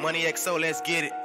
Money XO, let's get it.